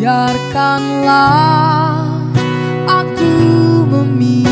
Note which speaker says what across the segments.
Speaker 1: Biarkanlah aku memiliki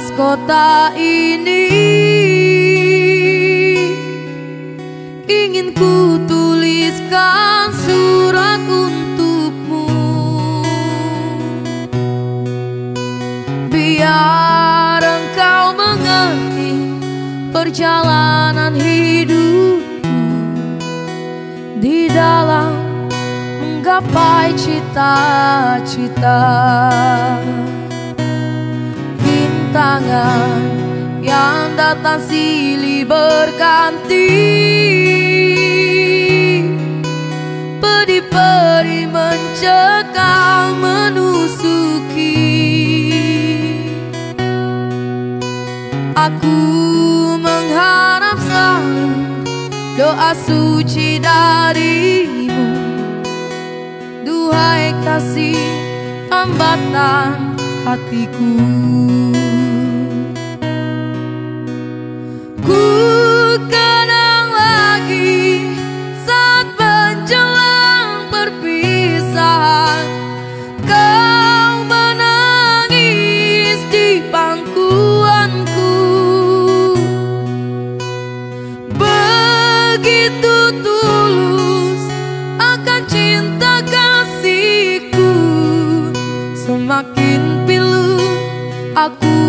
Speaker 1: batas kota ini. Ingin ku tuliskan surat untukmu. Biar engkau mengerti perjalanan hidupku. Di dalam menggapai cita-cita tangan yang datang silih berganti. Peri-peri mencekam menusuki. Aku mengharap selalu doa suci darimu. Duhai kasih hambatan hatiku Aku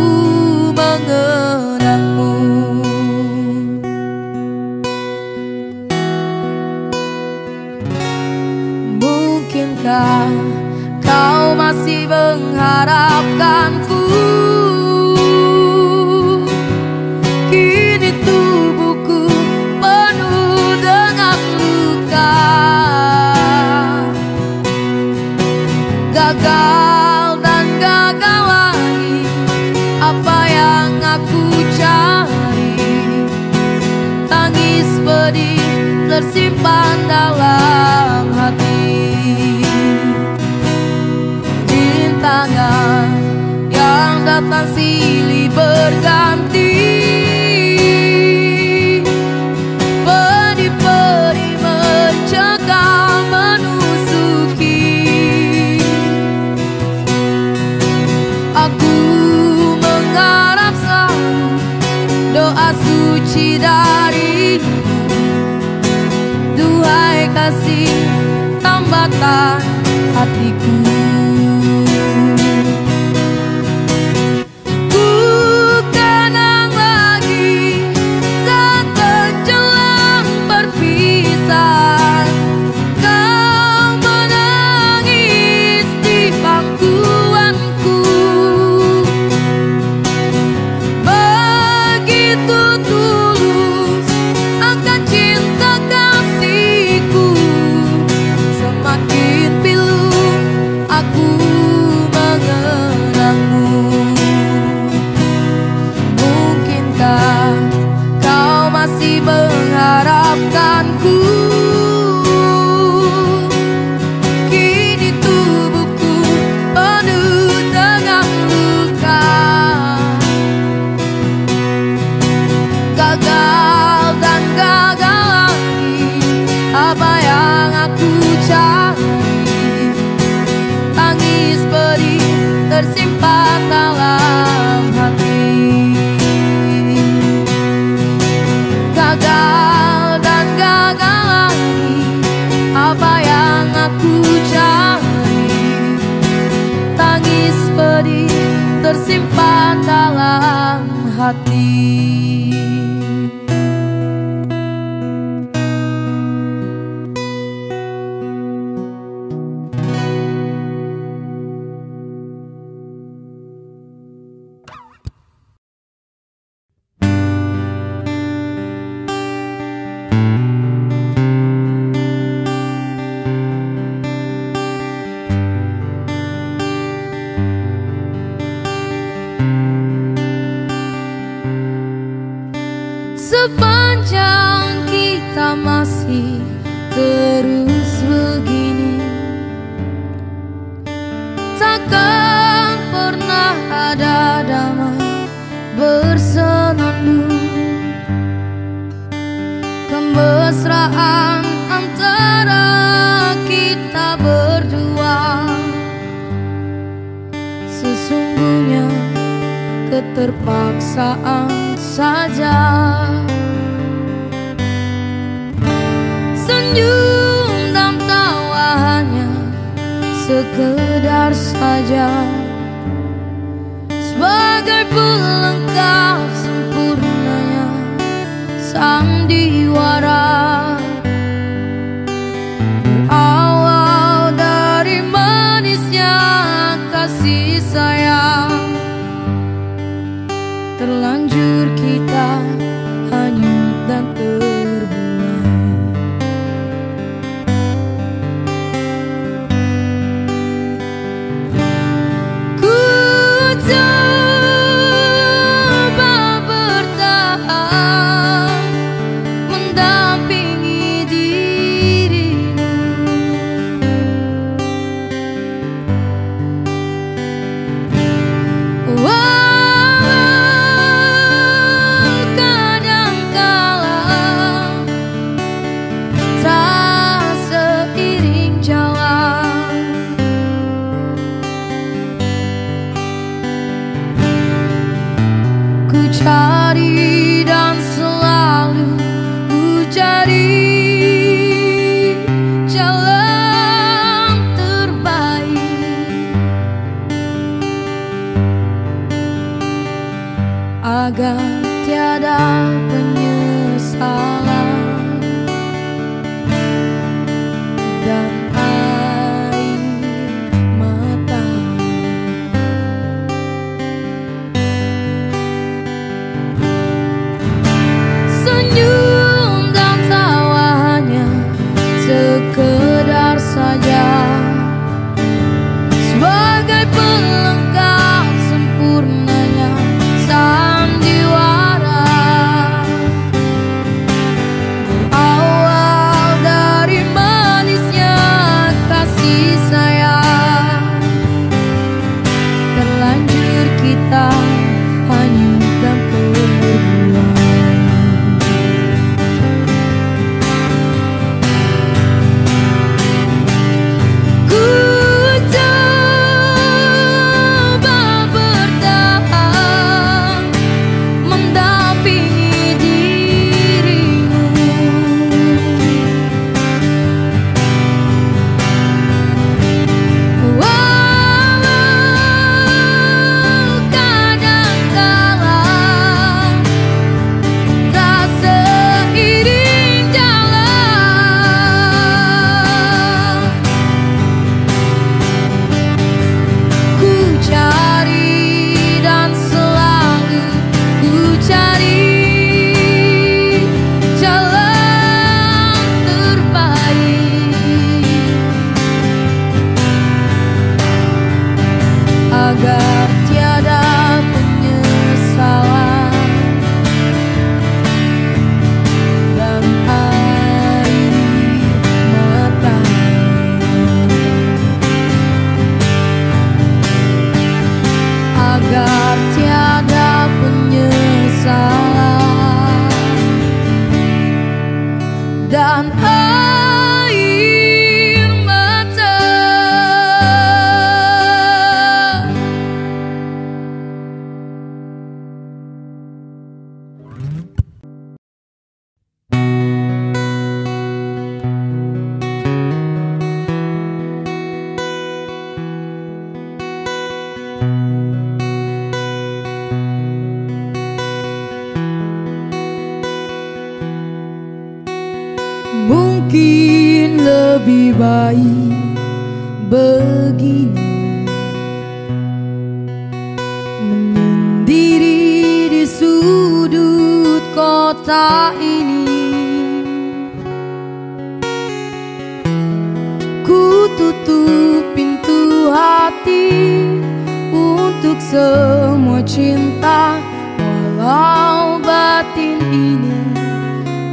Speaker 1: Ini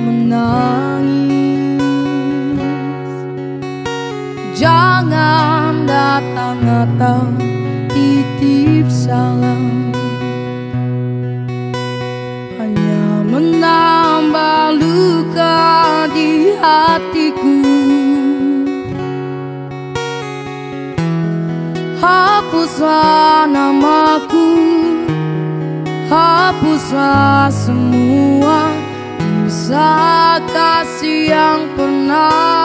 Speaker 1: menangis. Jangan datang atau titip salam. Hanya menambah luka di hatiku. Hapuslah namaku. Hapuslah semua saat kasih yang pernah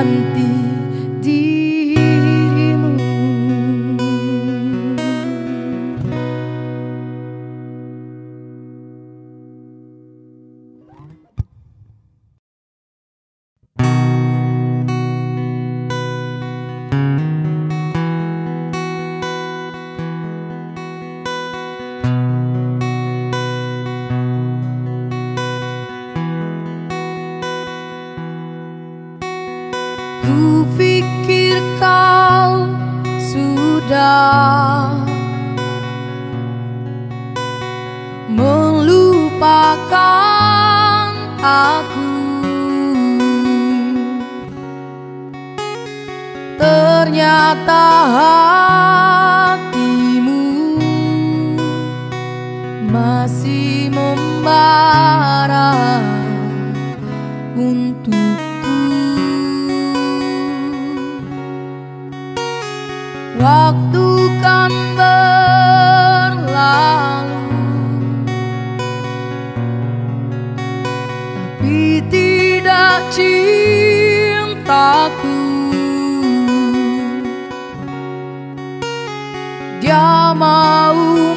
Speaker 1: 함께 untukku. Waktu kan berlalu Tapi tidak cintaku. Dia mau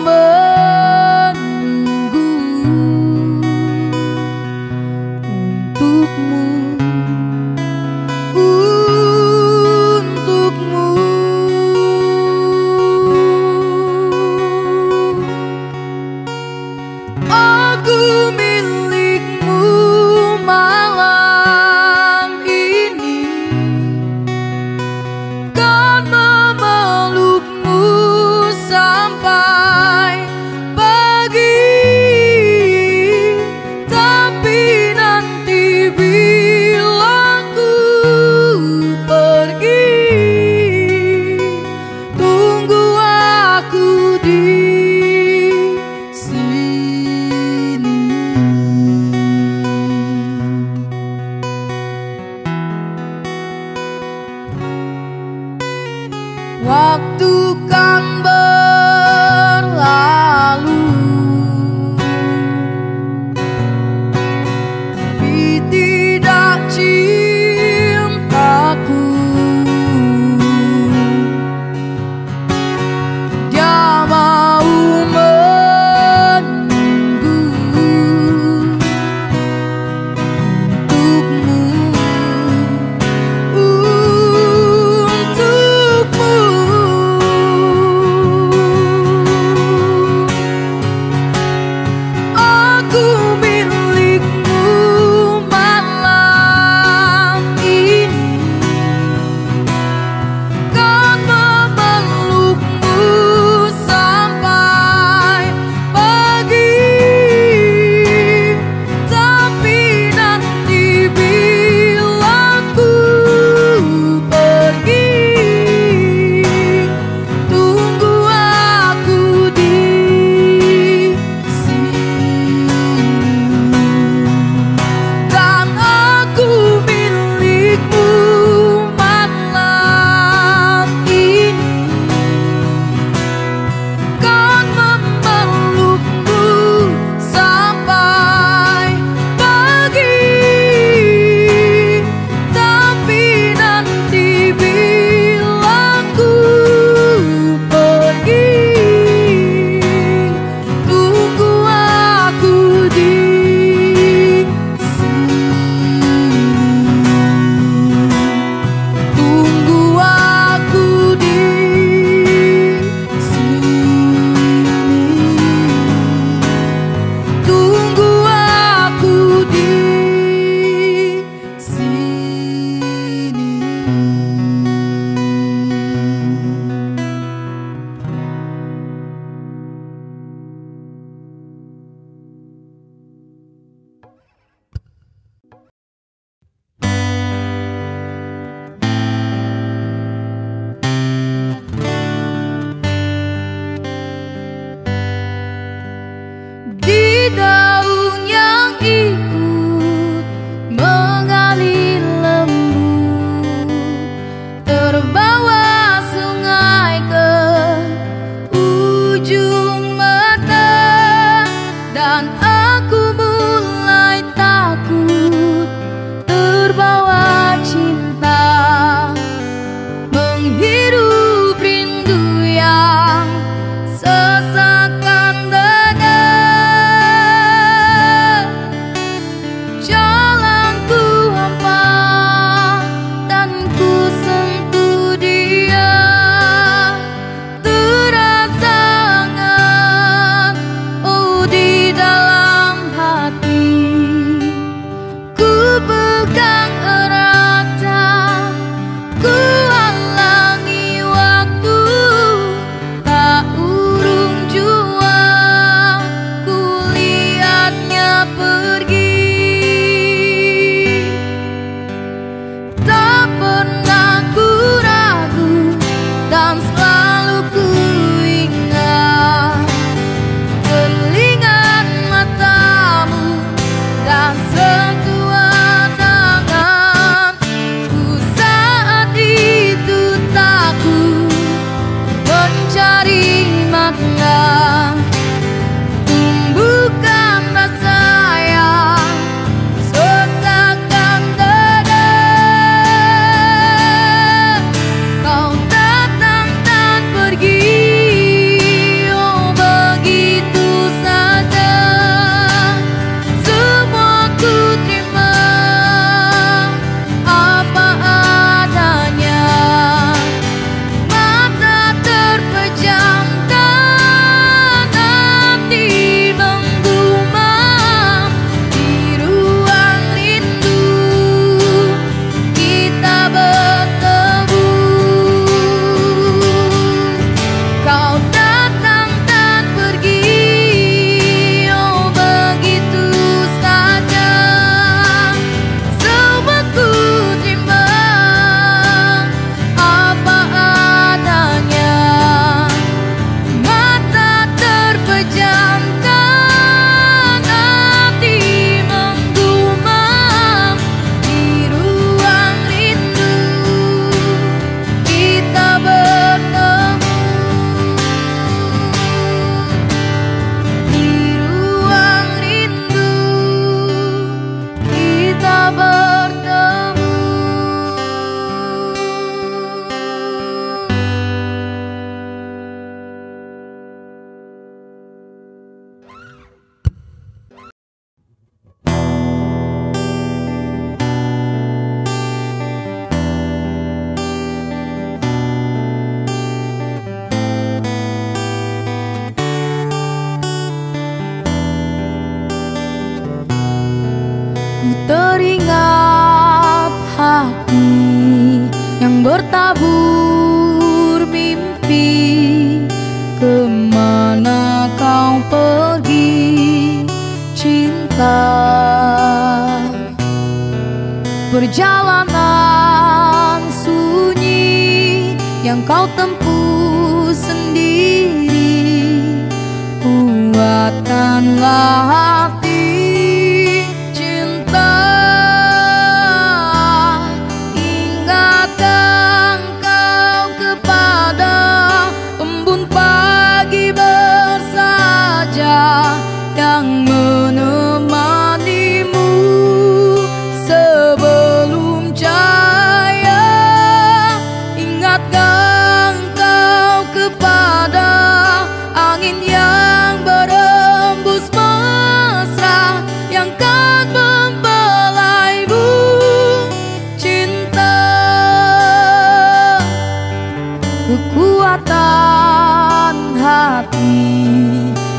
Speaker 1: hati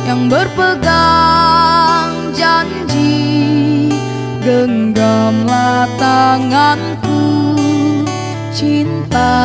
Speaker 1: yang berpegang janji Genggamlah tanganku cinta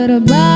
Speaker 2: that about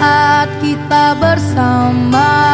Speaker 2: saat
Speaker 1: kita bersama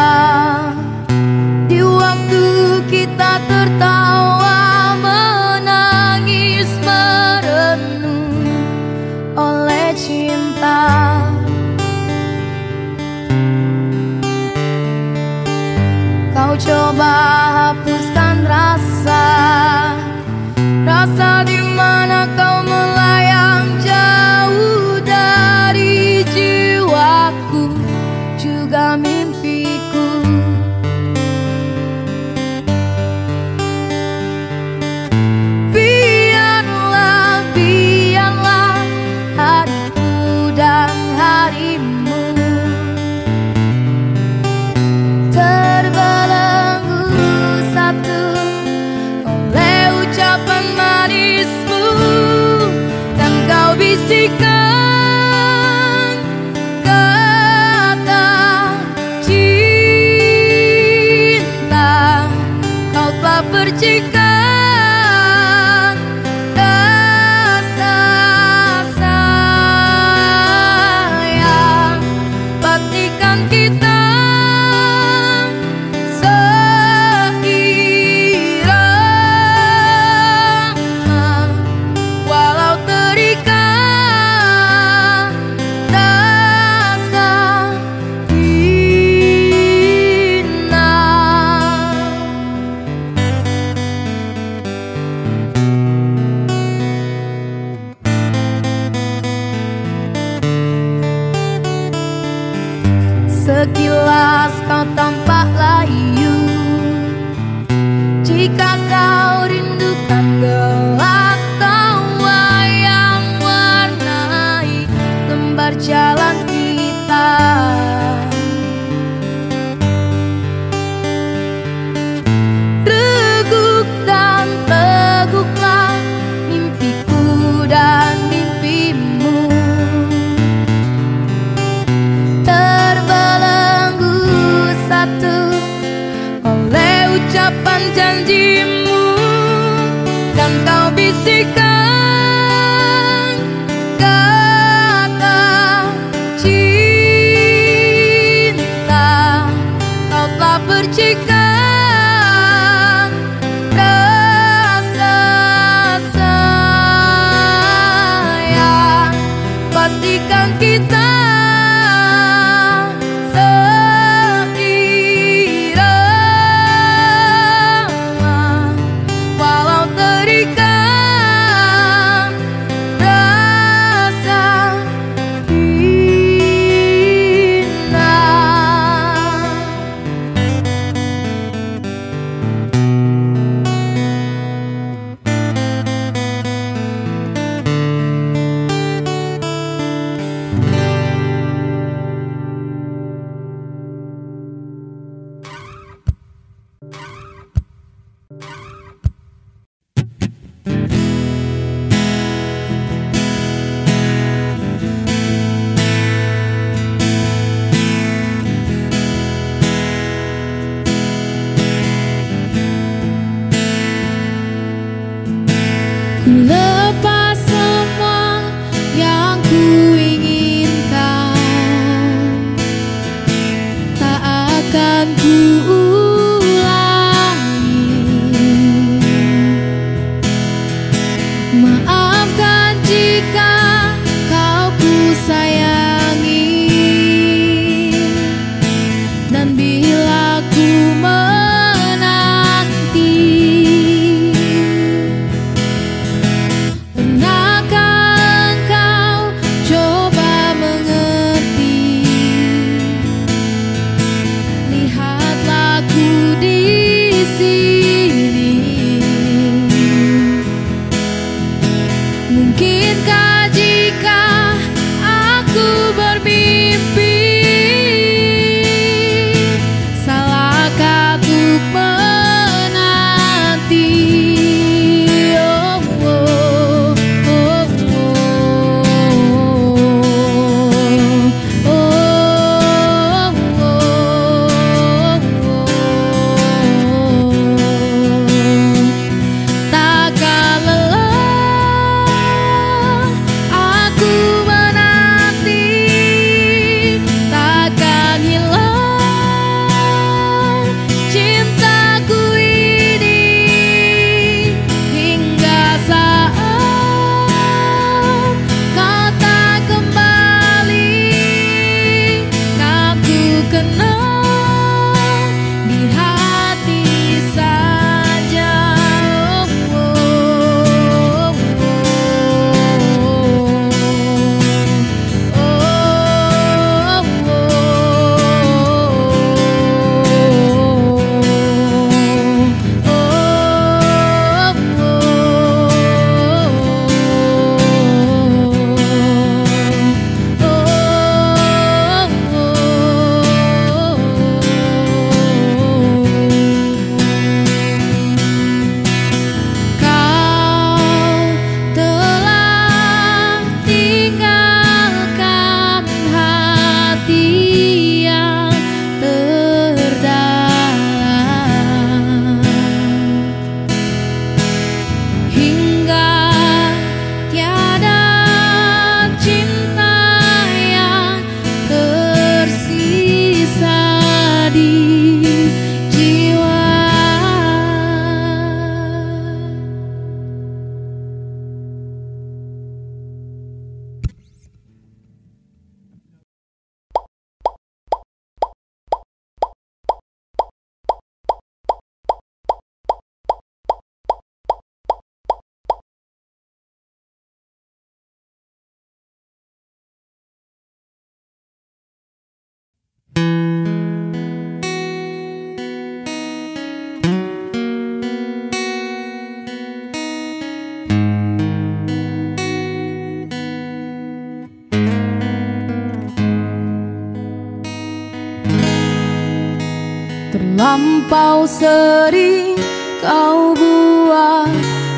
Speaker 1: Terlampau sering kau buat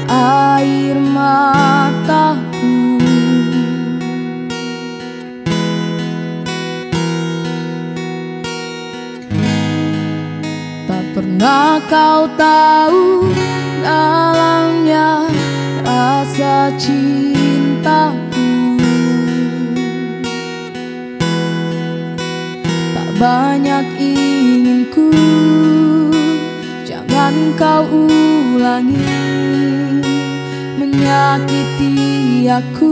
Speaker 1: air mataku. Tak pernah kau tahu dalamnya rasa cintaku. Tak banyak inginku Jangan kau ulangi Menyakiti aku.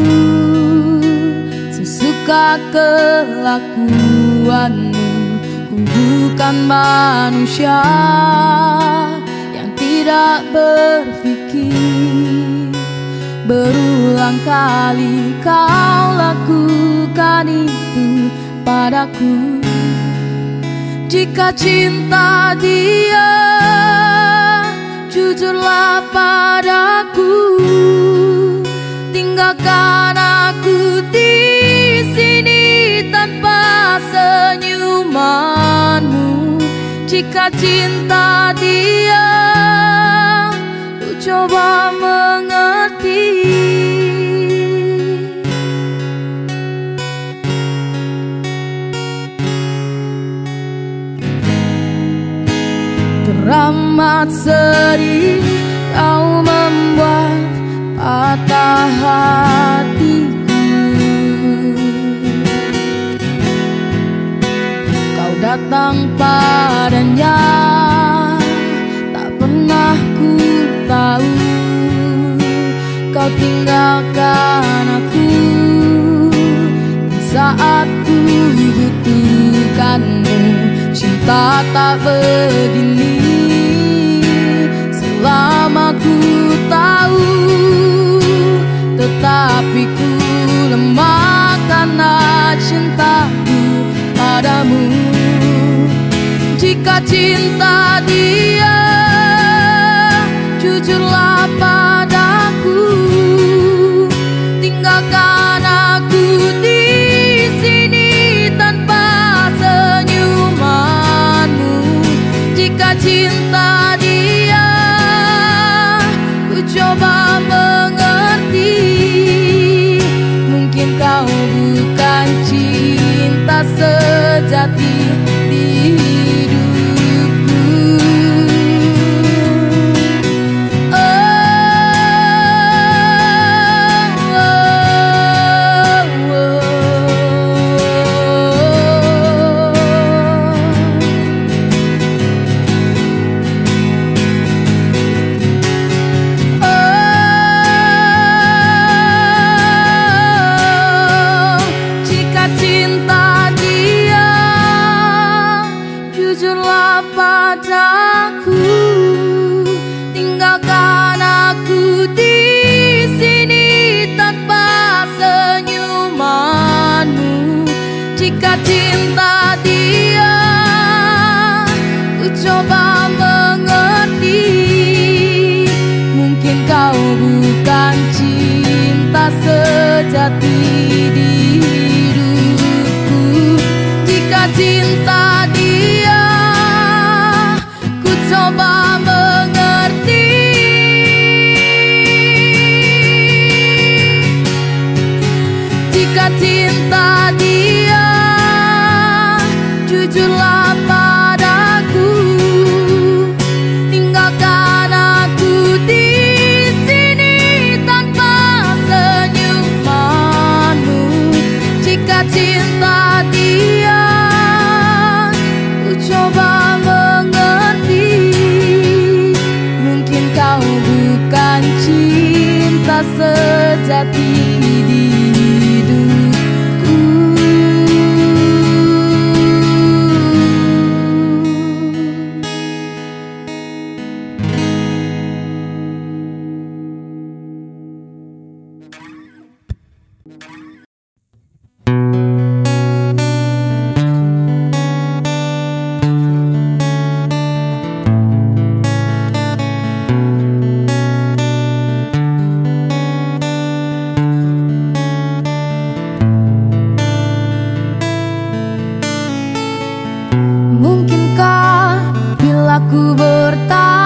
Speaker 1: Sesuka kelakuanmu Ku bukan manusia Yang tidak berpikir. Berulang kali kau lakukan itu padaku. Jika cinta dia Jujurlah padaku Tinggalkan aku di sini tanpa senyumanmu. Jika cinta dia Ku coba mengerti Teramat sedih kau membuat patah hatiku. Kau datang padanya Tak pernah ku tahu. Kau tinggalkan aku Di saat ku butuhkanmu Cinta tak begini Selama ku tahu Tetapi ku lemah karena cintaku padamu. Jika cinta dia Jujurlah sejati Aku bertanya